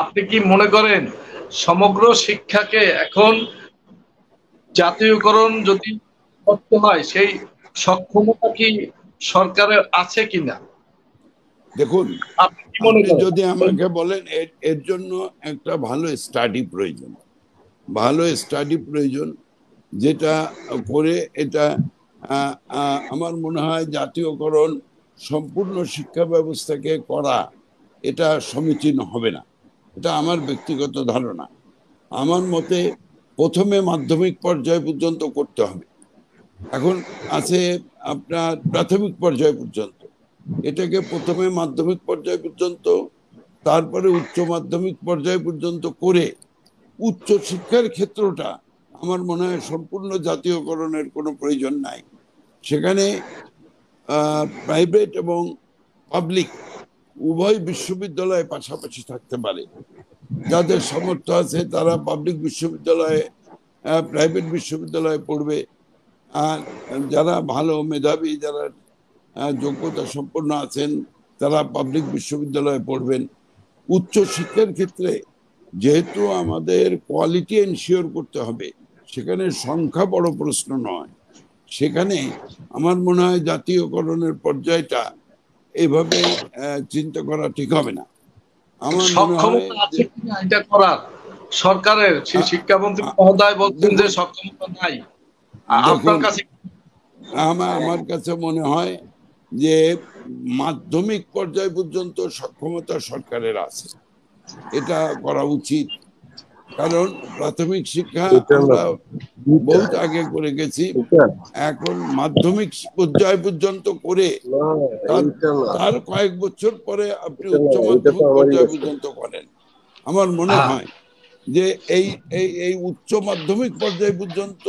আপনি কি মনে করেন সমগ্র শিক্ষাকে এখন জাতীয়করণ যদি করতে হয় সেই সক্ষমতা কি সরকারের আছে কিনা? দেখুন যদি আমাকে বলেন এর- জন্য একটা ভালো স্টাডি প্রয়োজন। ভালো স্টাডি প্রয়োজন যেটা করে এটা আমার মনে হয় জাতীয়করণ সম্পূর্ণ শিক্ষা ব্যবস্থাকে করা এটা সমীচীন হবে না। এটা আমার ব্যক্তিগত ধারণা। আমার মতে প্রথমে মাধ্যমিক পর্যায় পর্যন্ত করতে হবে। এখন আছে আপনার প্রাথমিক পর্যায় পর্যন্ত। এটাকে প্রথমে মাধ্যমিক পর্যায় পর্যন্ত, তারপরে উচ্চ মাধ্যমিক পর্যায় পর্যন্ত করে উচ্চ শিক্ষার ক্ষেত্রটা আমার মনে হয় সম্পূর্ণ জাতীয়করণের কোনো প্রয়োজন নাই। সেখানে প্রাইভেট এবং পাবলিক উভয় বিশ্ববিদ্যালয় পাশাপাশি থাকতে পারে। যাদের সামর্থ্য আছে তারা পাবলিক বিশ্ববিদ্যালয়ে প্রাইভেট বিশ্ববিদ্যালয়ে পড়বে। আর যারা ভালো মেধাবী, যারা যোগ্যতা সম্পন্ন আছেন, তারা পাবলিক বিশ্ববিদ্যালয়ে পড়বেন। উচ্চ শিক্ষার ক্ষেত্রে যেহেতু আমাদের কোয়ালিটি এনশিওর করতে হবে, সেখানে সংখ্যা বড় প্রশ্ন নয়। সেখানে আমার মনে হয় জাতীয়করণের পর্যায়টা এভাবে চিন্তা করা ঠিক হবে না। আমার সক্ষমতা আছে যে- কিনা এটা করার। সরকারের শিক্ষামন্ত্রী মহোদয় বলছেন যে সক্ষমতা নাই। আপনার কাছে আমার আমার কাছে মনে হয় যে মাধ্যমিক পর্যায় পর্যন্ত সক্ষমতা সরকারের আছে। এটা করা উচিত। কারণ প্রাথমিক শিক্ষা বহুত আগে করে গেছি। এখন মাধ্যমিক পর্যায় পর্যন্ত করে তার- কয়েক বছর পরে আপনি উচ্চ মাধ্যমিক পর্যায় পর্যন্ত করেন। আমার মনে হ্যাঁ। যে এই এই এই উচ্চ মাধ্যমিক পর্যায় পর্যন্ত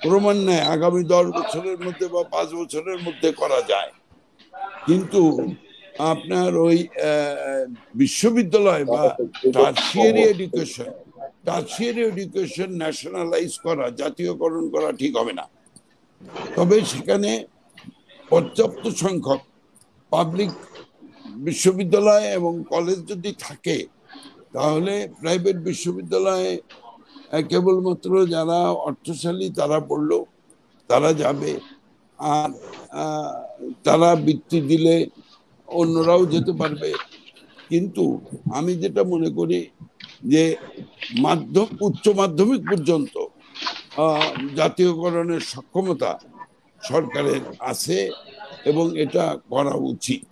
ক্রমান্বয়ে আগামী দশ বছরের মধ্যে বা পাঁচ বছরের মধ্যে করা যায়। কিন্তু আপনার ওই আহ, বিশ্ববিদ্যালয় বা tertiary education tertiary education nationalise করা, জাতীয়করণ করা ঠিক হবে না। তবে সেখানে পর্যাপ্ত সংখ্যক পাবলিক বিশ্ববিদ্যালয় এবং কলেজ যদি থাকে, তাহলে প্রাইভেট বিশ্ববিদ্যালয়ে কেবলমাত্র যারা অর্থশালী তারা পড়ল, তারা যাবে। আর তারা বৃত্তি দিলে অন্যরাও যেতে পারবে। কিন্তু আমি যেটা মনে করি যে মাধ্যম উচ্চ মাধ্যমিক পর্যন্ত জাতীয়করণের সক্ষমতা সরকারের আছে এবং এটা করা উচিত।